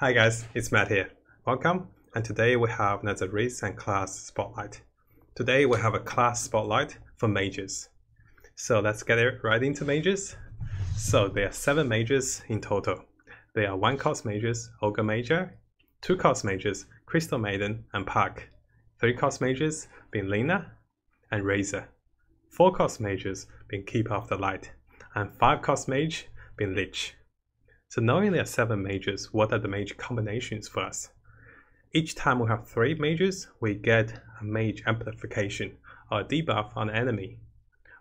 Hi guys, it's Matt here. Welcome, and today we have another and class spotlight. Today we have a class spotlight for mages. So let's get right into mages. So there are seven mages in total. There are one cost majors, Ogre Magi, two cost majors, Crystal Maiden and Puck, three cost majors being Lina and Razor, four cost majors being Keeper of the Light, and five cost mage being Lich. So knowing there are seven majors, what are the major combinations for us? Each time we have three majors, we get a mage amplification or a debuff on the enemy.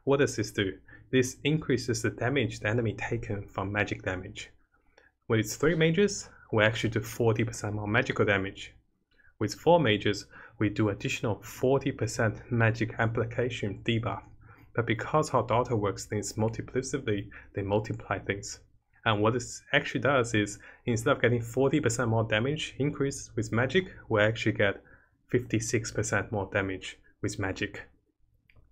What does this do? This increases the damage the enemy taken from magic damage. With three majors, we actually do 40% more magical damage. With four majors, we do additional 40% magic amplification debuff. But because how Dota works things multiplicatively, they multiply things. And what this actually does is instead of getting 40% more damage increase with magic, we actually get 56% more damage with magic.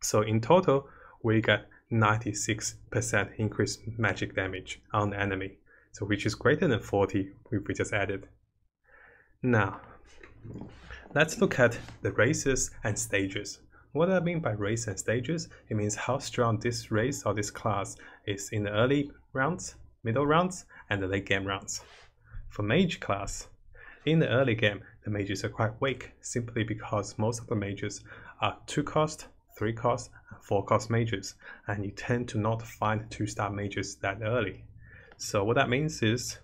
So in total, we get 96% increased magic damage on the enemy. So which is greater than 40 we just added. Now, let's look at the races and stages. What I mean by race and stages? It means how strong this race or this class is in the early rounds middle rounds, and the late game rounds. For mage class, in the early game, the mages are quite weak simply because most of the mages are 2 cost, 3 cost, and 4 cost mages, and you tend to not find 2 star mages that early. So what that means is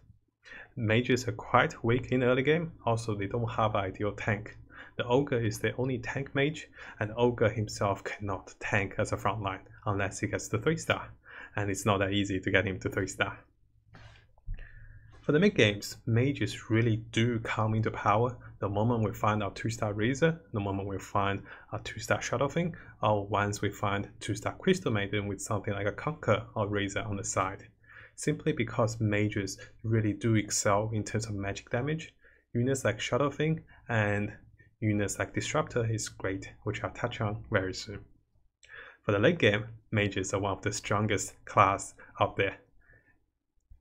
mages are quite weak in early game, also they don't have an ideal tank. The Ogre is the only tank mage, and Ogre himself cannot tank as a frontline unless he gets the 3 star, and it's not that easy to get him to 3 star. For the mid games, mages really do come into power the moment we find our 2-star Razor, the moment we find our 2-star Shadow Fiend, or once we find 2-star Crystal Maiden with something like a Kunkka or Razor on the side. Simply because mages really do excel in terms of magic damage, units like Shadow Fiend and units like Disruptor is great, which I'll touch on very soon. For the late game, mages are one of the strongest class out there.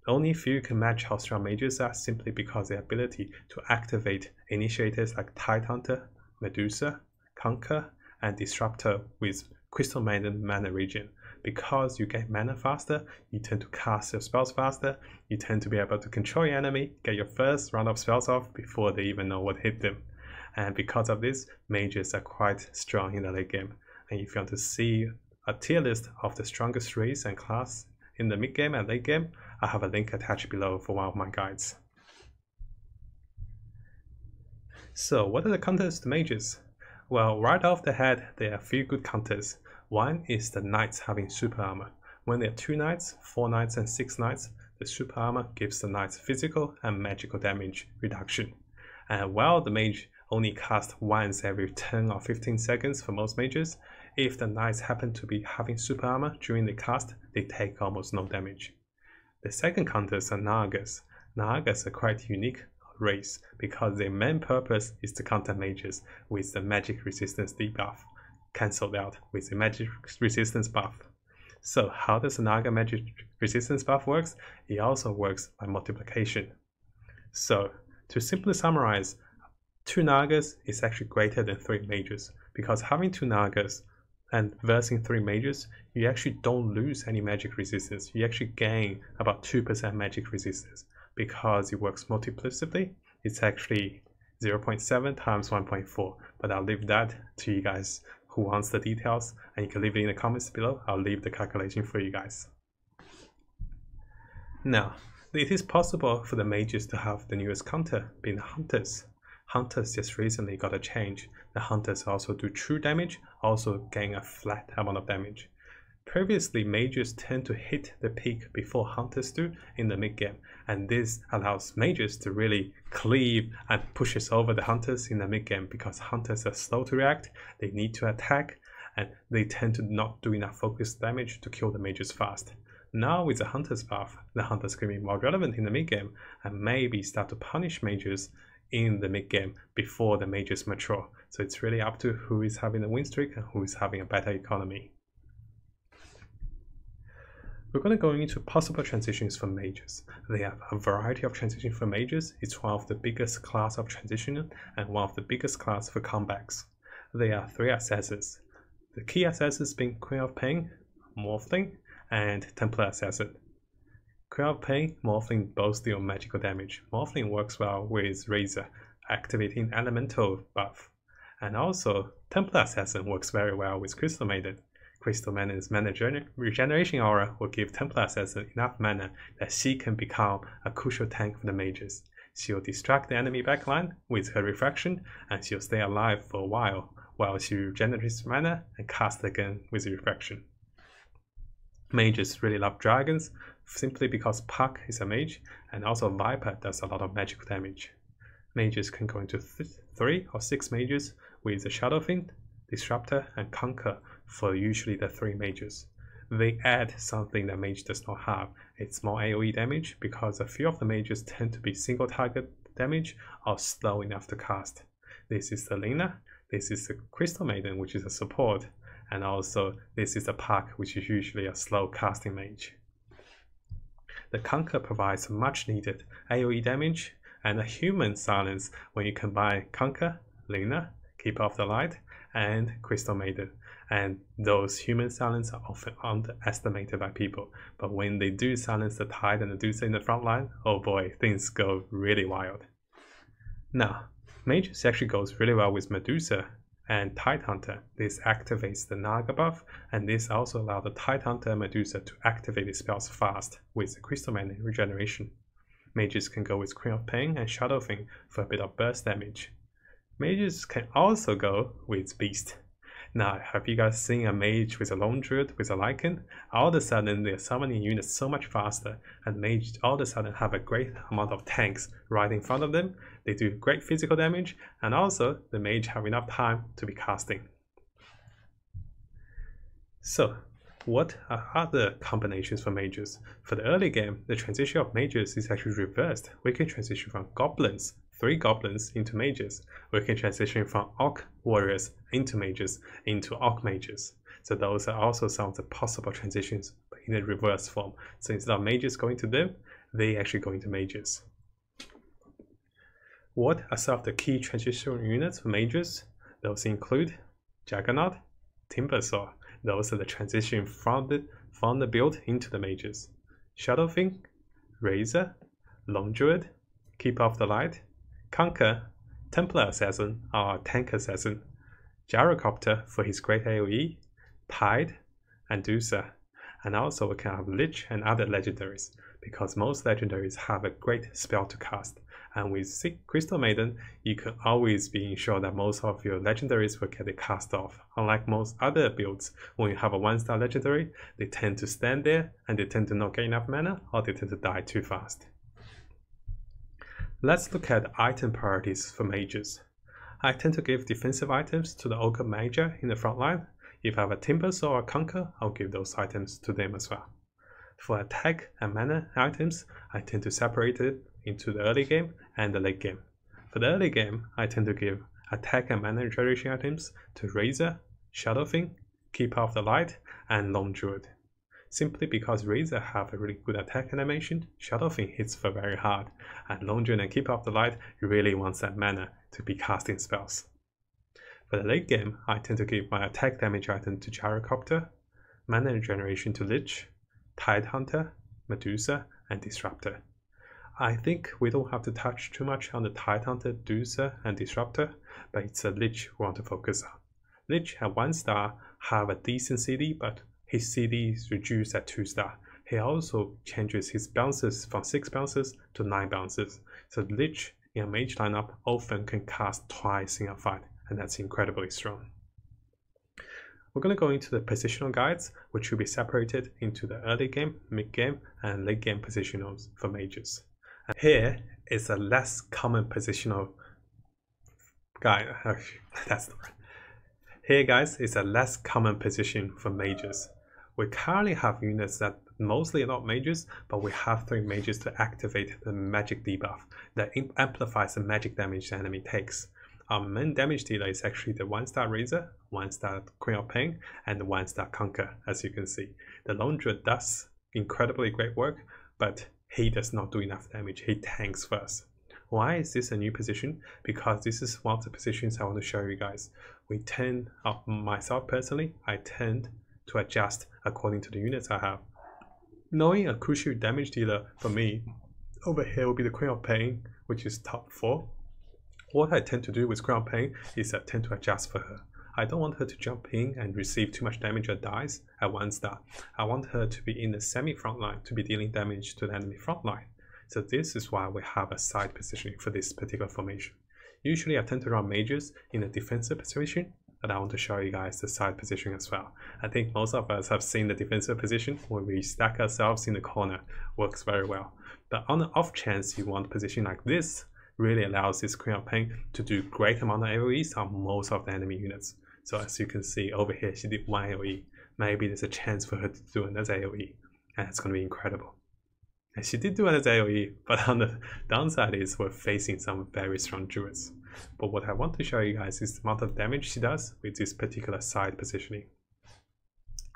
Only few can match how strong mages are simply because their ability to activate initiators like Tidehunter, Medusa, Kunkka, and Disruptor with Crystal Maiden mana regen. Because you get mana faster, you tend to cast your spells faster, you tend to be able to control your enemy, get your first round of spells off before they even know what hit them. And because of this, mages are quite strong in the late game. And if you want to see a tier list of the strongest race and class in the mid game and late game, I have a link attached below for one of my guides. So what are the counters to mages? Well, right off the head, there are a few good counters. One is the knights having super armor. When there are two knights, four knights, and six knights, the super armor gives the knights physical and magical damage reduction. And while the mage only cast once every 10 or 15 seconds for most mages, if the knights happen to be having super armor during the cast, they take almost no damage. The second counters are Nagas. Nagas are quite unique race because their main purpose is to counter mages with the magic resistance debuff cancelled out with the magic resistance buff. So how does the Naga magic resistance buff works? It also works by multiplication. So to simply summarize, two Nagas is actually greater than three mages because having two Nagas and versing three mages, you actually don't lose any magic resistance. You actually gain about 2% magic resistance because it works multiplicatively. It's actually 0.7 times 1.4, but I'll leave that to you guys who wants the details and you can leave it in the comments below. I'll leave the calculation for you guys. Now, it is possible for the mages to have the newest counter being the hunters. Hunters just recently got a change. The hunters also do true damage, also gain a flat amount of damage. Previously, mages tend to hit the peak before hunters do in the mid game, and this allows mages to really cleave and pushes over the hunters in the mid game because hunters are slow to react, they need to attack, and they tend to not do enough focused damage to kill the mages fast. Now with the hunter's buff, the hunters can be more relevant in the mid game and maybe start to punish mages in the mid game before the mages mature. So it's really up to who is having a win streak and who is having a better economy. We're going to go into possible transitions for mages. They have a variety of transitions for mages. It's one of the biggest class of transition and one of the biggest class for comebacks. There are three assassin's. The key assassins being Queen of Pain, Morphling, and Templar Assassin. Pain, Morphling both deal magical damage. Morphling works well with Razor, activating Elemental buff. And also, Templar Assassin uh, works very well with Crystal Maiden. Crystal Maiden's mana regeneration aura will give Templar Assassin uh, enough mana that she can become a crucial tank for the mages. She'll distract the enemy backline with her refraction, and she'll stay alive for a while while she regenerates mana and casts again with refraction. Mages really love dragons simply because Puck is a mage and also Viper does a lot of magical damage. Mages can go into th three or six mages with the Shadow Fiend, Disruptor, and Kunkka for usually the three mages. They add something that mage does not have. It's more AoE damage because a few of the mages tend to be single target damage or slow enough to cast. This is the Lina, this is the Crystal Maiden which is a support, and also this is a Puck which is usually a slow casting mage. The Kunkka provides much needed AoE damage and a human silence when you combine Kunkka, Lina, Keeper of the Light, and Crystal Maiden. And those human silence are often underestimated by people. But when they do silence the Tide and the Medusa in the front line, oh boy, things go really wild. Now, Mages actually goes really well with Medusa and Tidehunter. This activates the Naga buff, and this also allows the Tidehunter Medusa to activate the spells fast with the Crystal Maiden regeneration. Mages can go with Queen of Pain and Shadow Fiend for a bit of burst damage. Mages can also go with Beast. Now, have you guys seen a mage with a lone druid with a Lycan? All of a sudden, they're summoning units so much faster, and mage all of a sudden have a great amount of tanks right in front of them. They do great physical damage, and also the mage have enough time to be casting. So, what are other combinations for mages? For the early game, the transition of mages is actually reversed. We can transition from goblins three goblins into mages, we can transition from orc warriors into mages into orc mages. So those are also some of the possible transitions in the reverse form. So instead of mages going to them, they actually go into mages. What are some of the key transition units for mages? Those include Juggernaut, Timbersaw. Those are the transition from the from the build into the mages. Shadow Fiend, Razor, Lone Druid, Keeper of the Light, Kunkka, Templar Assassin or Tank Assassin, Gyrocopter for his great AoE, Tide, and Dusa. And also we can have Lich and other legendaries, because most legendaries have a great spell to cast. And with Crystal Maiden, you can always be sure that most of your legendaries will get it cast off. Unlike most other builds, when you have a one-star legendary, they tend to stand there and they tend to not get enough mana or they tend to die too fast. Let's look at item priorities for mages. I tend to give defensive items to the Ogre Major in the front line. If I have a Timbers or a Kunkka, I'll give those items to them as well. For attack and mana items, I tend to separate it into the early game and the late game. For the early game, I tend to give attack and mana generation items to Razor, Shadow Fiend, Keeper of the Light, and Lone Druid simply because Razor have a really good attack animation, Shadowfiend hits for very hard, and Druid and Keeper of the Light really wants that mana to be casting spells. For the late game, I tend to give my attack damage item to Gyrocopter, mana regeneration to Lich, Tidehunter, Medusa, and Disruptor. I think we don't have to touch too much on the Tidehunter, Medusa, and Disruptor, but it's a Lich we want to focus on. Lich at 1 star have a decent CD, but his CD is reduced at 2 star. He also changes his bounces from 6 bounces to 9 bounces. So Lich in a mage lineup often can cast twice in a fight, and that's incredibly strong. We're going to go into the positional guides, which will be separated into the early game, mid game, and late game positionals for mages. And here is a less common positional guide. That's word. Here, guys, is a less common position for mages. We currently have units that mostly are not mages, but we have three mages to activate the magic debuff that amplifies the magic damage the enemy takes. Our main damage dealer is actually the 1-star Razor, 1-star Queen of Pain, and the 1-star Kunkka, as you can see. The Druid does incredibly great work, but he does not do enough damage. He tanks first. Why is this a new position? Because this is one of the positions I want to show you guys. We tend, uh, myself personally, I tend to adjust according to the units I have. Knowing a crucial damage dealer for me, over here will be the Queen of Pain, which is top 4. What I tend to do with Queen of Pain is I tend to adjust for her. I don't want her to jump in and receive too much damage or dies at one star. I want her to be in the semi front line to be dealing damage to the enemy front line. So this is why we have a side positioning for this particular formation. Usually I tend to run mages in a defensive position, but I want to show you guys the side position as well. I think most of us have seen the defensive position where we stack ourselves in the corner works very well. But on the off chance you want a position like this, really allows this Queen of Pain to do great amount of AoEs on most of the enemy units. So as you can see over here, she did one AoE. Maybe there's a chance for her to do another AoE, and it's going to be incredible. And she did do another AoE, but on the downside is we're facing some very strong druids. But what I want to show you guys is the amount of damage she does with this particular side positioning.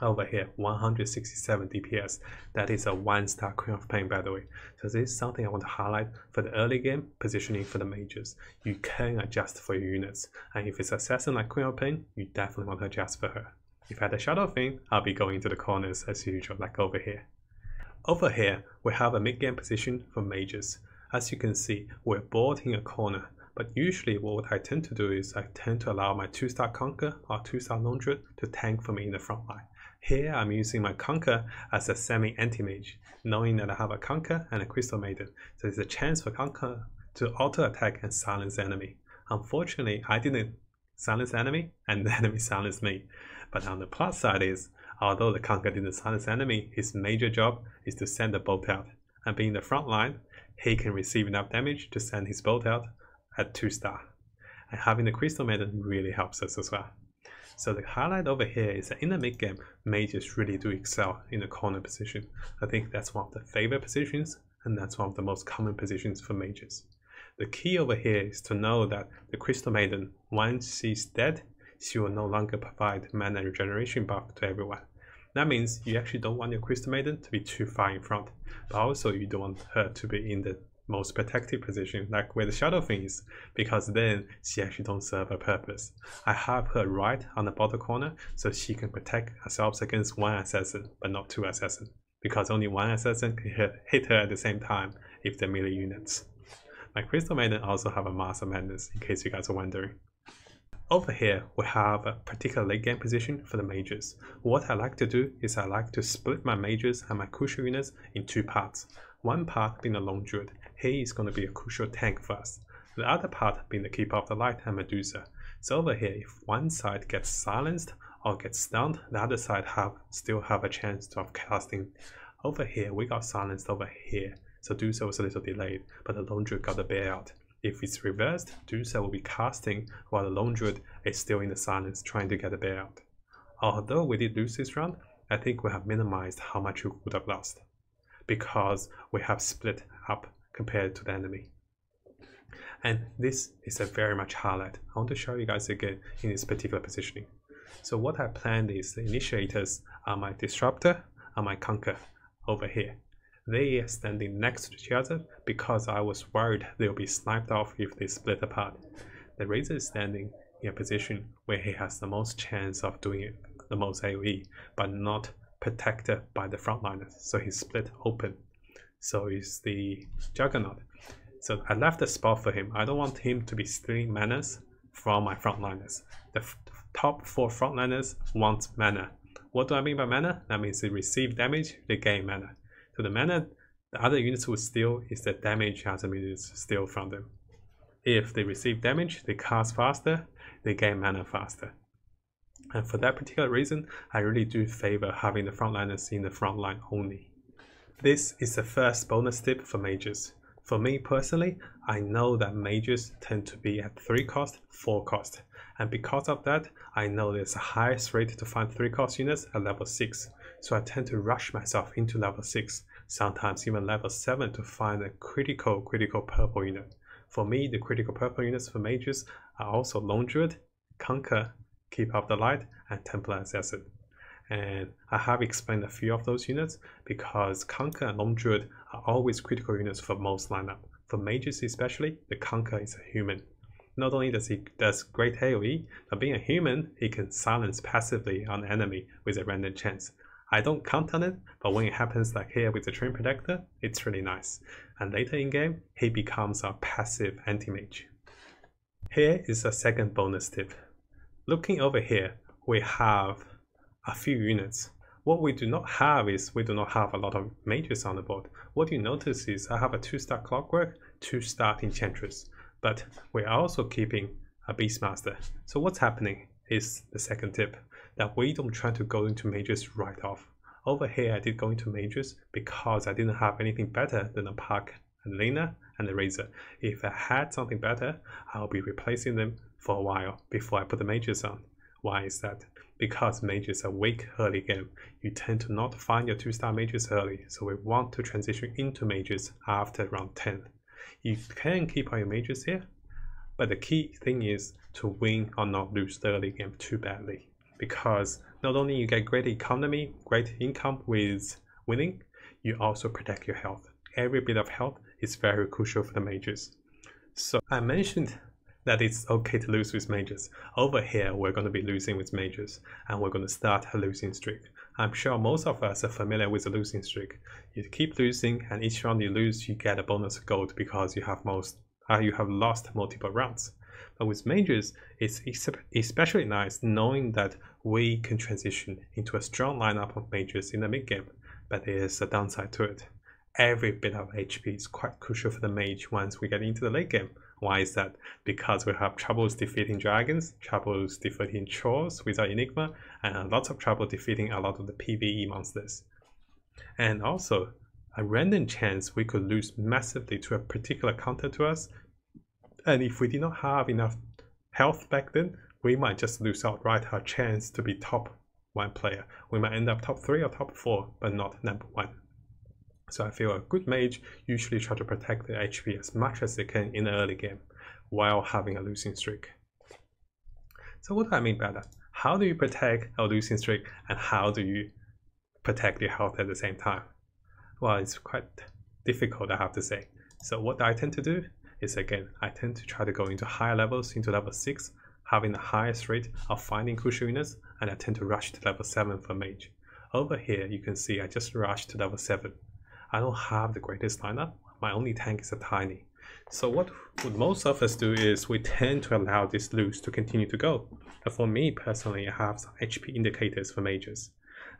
Over here, 167 DPS. That is a one star Queen of Pain by the way. So this is something I want to highlight for the early game positioning for the mages. You can adjust for your units. And if it's assassin like Queen of Pain, you definitely want to adjust for her. If I had a Shadow Fiend, I'll be going to the corners as usual, like over here. Over here, we have a mid-game position for mages. As you can see, we're bored in a corner, but usually what I tend to do is I tend to allow my 2-star Kunkka or 2-star Lone to tank for me in the front line. Here I'm using my Kunkka as a semi-anti-mage, knowing that I have a Kunkka and a Crystal Maiden, so there's a chance for Kunkka to auto-attack and silence enemy. Unfortunately, I didn't silence enemy, and the enemy silenced me. But on the plus side is, Although the Kunkka didn't silence enemy, his major job is to send the bolt out, and being the front line, he can receive enough damage to send his bolt out at 2 star. And having the Crystal Maiden really helps us as well. So the highlight over here is that in the mid game, mages really do excel in the corner position. I think that's one of the favorite positions, and that's one of the most common positions for mages. The key over here is to know that the Crystal Maiden, once she's dead, she will no longer provide mana regeneration buff to everyone. That means you actually don't want your Crystal Maiden to be too far in front, but also you don't want her to be in the most protective position, like where the Shadow Fiend is, because then she actually don't serve a purpose. I have her right on the bottom corner, so she can protect herself against one assassin, but not two assassins, because only one assassin can hit, her at the same time if they're melee units. My Crystal Maiden also have a Mask of Madness, in case you guys are wondering. Over here, we have a particular late game position for the mages. What I like to do is I like to split my mages and my crucial units in two parts. One part being the Lone Druid. He is going to be a crucial tank first. The other part being the Keeper of the Light and Medusa. So over here, if one side gets silenced or gets stunned, the other side have still have a chance of casting. Over here, we got silenced over here. So Medusa was a little delayed, but the Lone Druid got the bailout. If it's reversed, Medusa will be casting while the Lone Druid is still in the silence trying to get a bailout. Although we did lose this round, I think we have minimized how much we would have lost because we have split up compared to the enemy. And this is a very much highlight. I want to show you guys again in this particular positioning. So what I planned is the initiators are my disruptor and my Kunkka over here. They are standing next to each other because I was worried they'll be sniped off if they split apart. The Razor is standing in a position where he has the most chance of doing the most AoE, but not protected by the frontliners, so he's split open. So is the Juggernaut. So I left a spot for him. I don't want him to be stealing manas from my frontliners. The top four frontliners want mana. What do I mean by mana? That means they receive damage, they gain mana. So the mana the other units will steal is the damage other units steal from them. If they receive damage, they cast faster, they gain mana faster. And for that particular reason, I really do favor having the frontliners in the front line only. This is the first bonus tip for mages. For me personally, I know that mages tend to be at 3 cost, 4 cost. And because of that, I know there's a highest rate to find 3 cost units at level 6 so I tend to rush myself into level 6, sometimes even level 7 to find a critical, critical purple unit. For me, the critical purple units for mages are also Lone Druid, Kunkka, Keeper of the Light, and Templar Assassin. And I have explained a few of those units because Kunkka and Lone Druid are always critical units for most lineup. For mages especially, the Kunkka is a human. Not only does he does great AoE, but being a human, he can silence passively the enemy with a random chance. I don't count on it, but when it happens like here with the Treant Protector, it's really nice. And later in game, he becomes a passive anti-mage. Here is a second bonus tip. Looking over here, we have a few units. What we do not have is we do not have a lot of mages on the board. What you notice is I have a 2-star Clockwork, 2-star Enchantress, but we're also keeping a Beastmaster. So what's happening is the second tip, that we don't try to go into mages right off. Over here I did go into mages because I didn't have anything better than a Puck and Lina and the Razor. If I had something better, I'll be replacing them for a while before I put the mages on. Why is that? because mages are weak early game, you tend to not find your 2-star mages early, so we want to transition into mages after round 10. You can keep all your mages here, but the key thing is to win or not lose the early game too badly. Because not only you get great economy, great income with winning, you also protect your health. Every bit of health is very crucial for the mages. So I mentioned that it's okay to lose with majors. Over here, we're going to be losing with majors and we're going to start a losing streak. I'm sure most of us are familiar with the losing streak. You keep losing, and each round you lose, you get a bonus gold because you have most, uh, you have lost multiple rounds. But with majors, it's especially nice knowing that we can transition into a strong lineup of majors in the mid game. But there's a downside to it. Every bit of HP is quite crucial for the mage once we get into the late game. Why is that? Because we have troubles defeating dragons, troubles defeating trolls without Enigma, and lots of trouble defeating a lot of the PvE monsters. And also, a random chance we could lose massively to a particular counter to us, and if we did not have enough health back then, we might just lose outright our chance to be top one player. We might end up top three or top four, but not number one. So I feel a good mage usually try to protect their HP as much as they can in the early game while having a losing streak. So what do I mean by that? How do you protect a losing streak and how do you protect your health at the same time? Well, it's quite difficult, I have to say. So what I tend to do is again, I tend to try to go into higher levels, into level 6, having the highest rate of finding crucial units, and I tend to rush to level 7 for mage. Over here, you can see I just rushed to level 7 I don't have the greatest lineup. My only tank is a tiny. So what, what most of us do is we tend to allow this loose to continue to go. For me personally, I have some HP indicators for mages.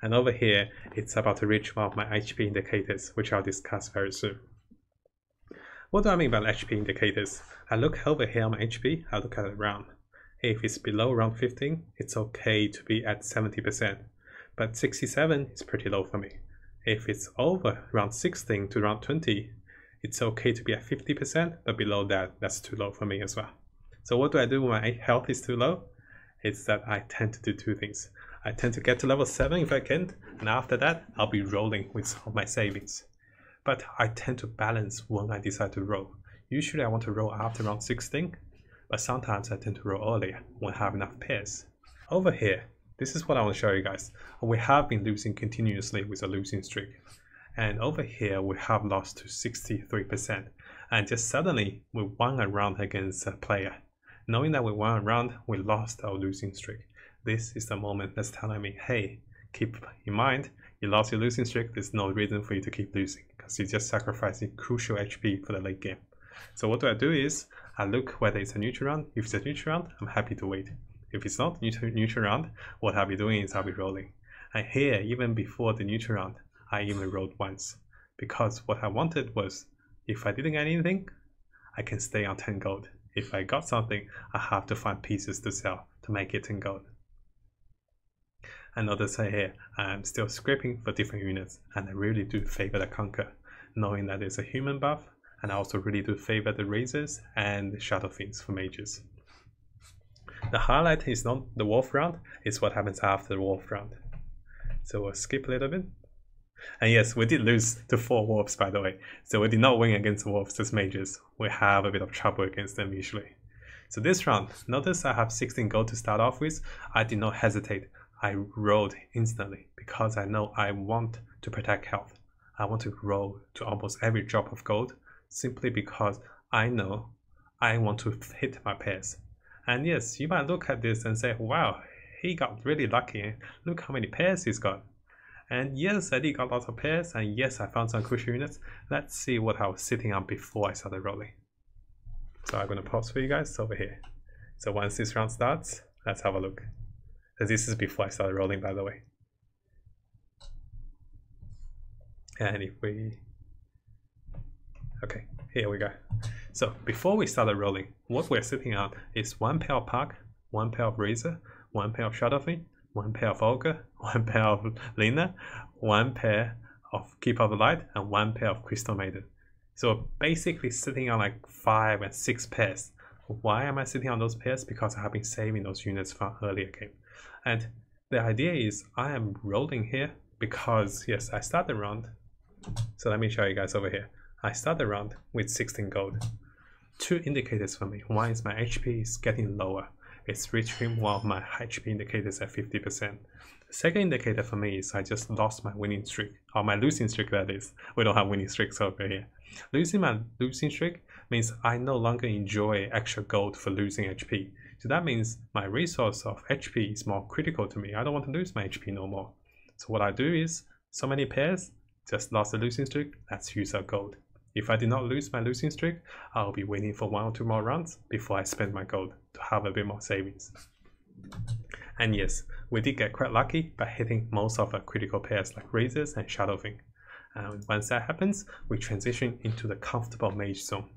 And over here, it's about to reach one of my HP indicators, which I'll discuss very soon. What do I mean by HP indicators? I look over here on my HP, I look at it round. If it's below round 15, it's okay to be at 70%, but 67 is pretty low for me. If it's over round 16 to round 20, it's okay to be at 50%, but below that, that's too low for me as well. So what do I do when my health is too low? It's that I tend to do two things. I tend to get to level 7 if I can, and after that, I'll be rolling with all my savings. But I tend to balance when I decide to roll. Usually I want to roll after round 16, but sometimes I tend to roll earlier when I have enough pairs. Over here, this is what I want to show you guys. We have been losing continuously with a losing streak. And over here, we have lost to 63%. And just suddenly, we won a round against a player. Knowing that we won a round, we lost our losing streak. This is the moment that's telling me, hey, keep in mind, you lost your losing streak, there's no reason for you to keep losing because you're just sacrificing crucial HP for the late game. So what do I do is, I look whether it's a neutral round. If it's a neutral round, I'm happy to wait. If it's not neutral, round, what I'll be doing is I'll be rolling. And here, even before the neutral round, I even rolled once. Because what I wanted was, if I didn't get anything, I can stay on 10 gold. If I got something, I have to find pieces to sell to make it 10 gold. And notice here, I'm still scraping for different units, and I really do favor the Kunkka, knowing that it's a human buff, and I also really do favor the Razors and Shadow Fiends for mages. The highlight is not the wolf round, it's what happens after the wolf round. So we'll skip a little bit. And yes, we did lose to four wolves by the way. So we did not win against wolves as mages. We have a bit of trouble against them usually. So this round, notice I have 16 gold to start off with. I did not hesitate. I rolled instantly because I know I want to protect health. I want to roll to almost every drop of gold simply because I know I want to hit my pairs. And yes, you might look at this and say, wow, he got really lucky. Look how many pairs he's got. And yes, I did got lots of pairs, and yes, I found some crucial units. Let's see what I was sitting on before I started rolling. So I'm going to pause for you guys over here. So once this round starts, let's have a look. And this is before I started rolling, by the way. And if we... Okay, here we go. So before we started rolling, what we're sitting on is one pair of Puck, one pair of Razor, one pair of Shadowfiend, one pair of Ogre, one pair of Lina, one pair of Keeper of the Light, and one pair of Crystal Maiden. So basically sitting on like five and six pairs. Why am I sitting on those pairs? Because I have been saving those units from earlier game. And the idea is I am rolling here because yes, I start the round. So let me show you guys over here. I start the round with 16 gold. Two indicators for me. One is my HP is getting lower it's reaching one of my HP indicators at 50%. The second indicator for me is I just lost my winning streak, or my losing streak that is. We don't have winning streaks over here. Losing my losing streak means I no longer enjoy extra gold for losing HP. So that means my resource of HP is more critical to me. I don't want to lose my HP no more. So what I do is, so many pairs, just lost the losing streak, let's use our gold. If I did not lose my losing streak, I'll be waiting for one or two more rounds before I spend my gold to have a bit more savings. And yes, we did get quite lucky by hitting most of our critical pairs like Razors and Shadowfiend. And once that happens, we transition into the comfortable mage zone.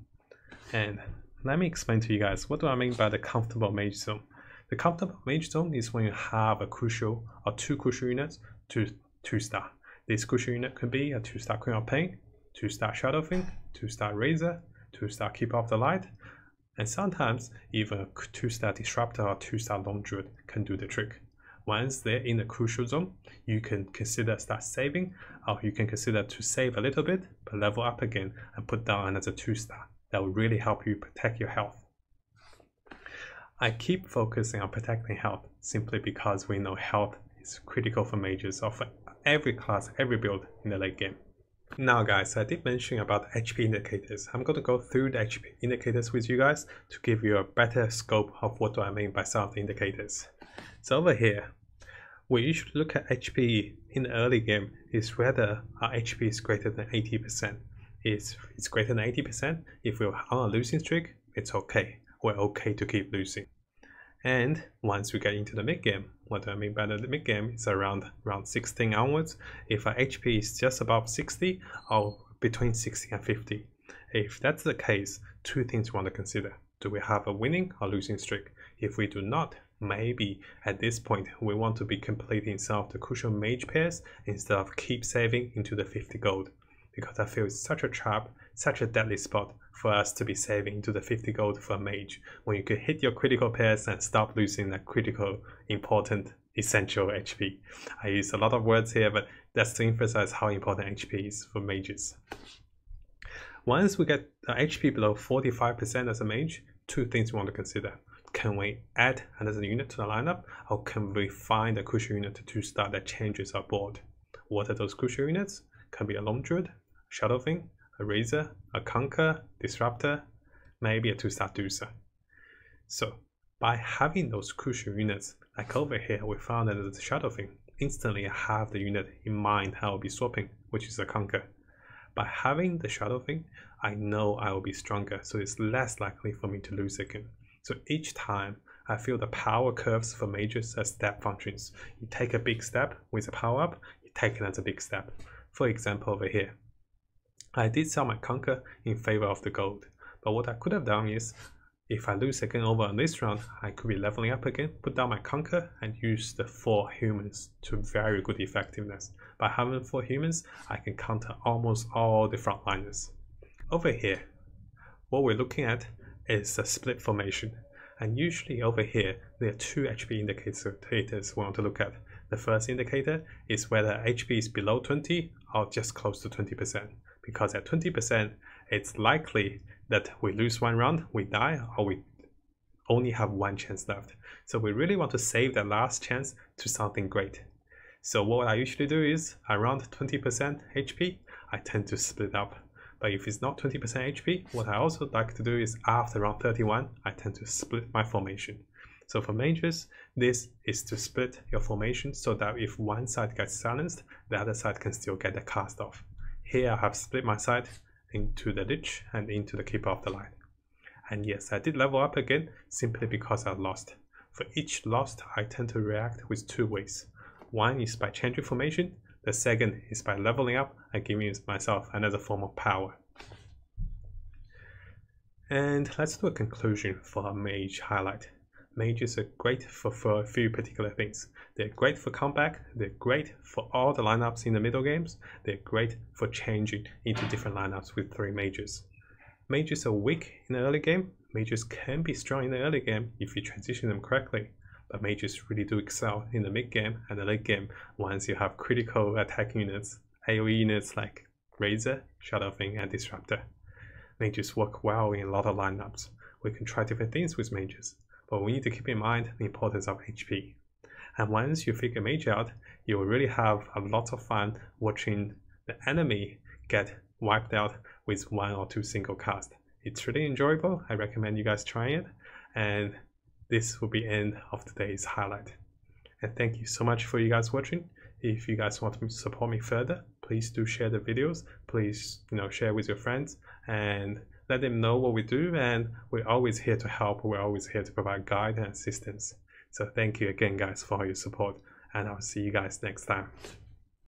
And let me explain to you guys what do I mean by the comfortable mage zone. The comfortable mage zone is when you have a crucial or two crucial units to two star. This crucial unit could be a two star Queen of Pain, 2 star Shadowfiend, 2 star Razor, 2 star Keeper of the Light, and sometimes even a 2 star Disruptor or 2 star Lone Druid can do the trick. Once they're in the crucial zone, you can consider start saving, or you can consider to save a little bit, but level up again and put down another 2 star. That will really help you protect your health. I keep focusing on protecting health simply because we know health is critical for mages of every class, every build in the late game. Now guys, I did mention about HP indicators. I'm going to go through the HP indicators with you guys to give you a better scope of what do I mean by some of the indicators. So over here, we usually look at HP in the early game is whether our HP is greater than 80%. It's, it's greater than 80%. If we're on a losing streak, it's okay. We're okay to keep losing. And once we get into the mid game, what do I mean by the mid game? It's around around 16 onwards. If our HP is just above 60 or between 60 and 50. If that's the case, two things we want to consider. Do we have a winning or losing streak? If we do not, maybe at this point we want to be completing some of the crucial mage pairs instead of keep saving into the 50 gold. Because I feel it's such a trap, such a deadly spot for us to be saving to the 50 gold for a mage when you could hit your critical pairs and stop losing that critical, important, essential HP. I use a lot of words here, but that's to emphasize how important HP is for mages. Once we get HP below 45% as a mage, two things we want to consider. Can we add another unit to the lineup, or can we find a crucial unit to start that changes our board? What are those crucial units? Can be a Lone Druid, Shadowfiend, a Razor, a Kunkka, Disruptor, maybe a two-star Deucer. So by having those crucial units, like over here, we found that the Shadow Fiend instantly I have the unit in mind I will be swapping, which is a Kunkka. By having the Shadow Fiend, I know I will be stronger, so it's less likely for me to lose again. So each time I feel the power curves for mages as step functions. You take a big step with a power up, you take another big step. For example, over here, I did sell my Kunkka in favor of the gold, but what I could have done is, if I lose again over on this round, I could be leveling up again, put down my Kunkka and use the 4 humans to very good effectiveness. By having 4 humans, I can counter almost all the frontliners. Over here, what we're looking at is a split formation. And usually over here, there are two HP indicators we want to look at. The first indicator is whether HP is below 20 or just close to 20% because at 20%, it's likely that we lose one round, we die, or we only have one chance left. So we really want to save that last chance to something great. So what I usually do is around 20% HP, I tend to split up. But if it's not 20% HP, what I also like to do is after round 31, I tend to split my formation. So for mages, this is to split your formation so that if one side gets silenced, the other side can still get the cast off. Here I have split my side into the ditch and into the Keeper of the Light. And yes, I did level up again simply because I lost. For each lost, I tend to react with two ways. One is by changing formation, the second is by leveling up and giving myself another form of power. And let's do a conclusion for a mage highlight. Mages are great for, for a few particular things. They're great for comeback, they're great for all the lineups in the middle games, they're great for changing into different lineups with three mages. Mages are weak in the early game, mages can be strong in the early game if you transition them correctly but mages really do excel in the mid game and the late game once you have critical attack units, AoE units like Razor, Shadow Fiend, and Disruptor. Mages work well in a lot of lineups. We can try different things with mages, but we need to keep in mind the importance of HP. And once you figure mage out, you will really have a lot of fun watching the enemy get wiped out with one or two single cast. It's really enjoyable. I recommend you guys try it. And this will be end of today's highlight. And thank you so much for you guys watching. If you guys want to support me further, please do share the videos. Please, you know, share with your friends and let them know what we do. And we're always here to help. We're always here to provide guidance and assistance. So thank you again, guys, for your support. And I'll see you guys next time.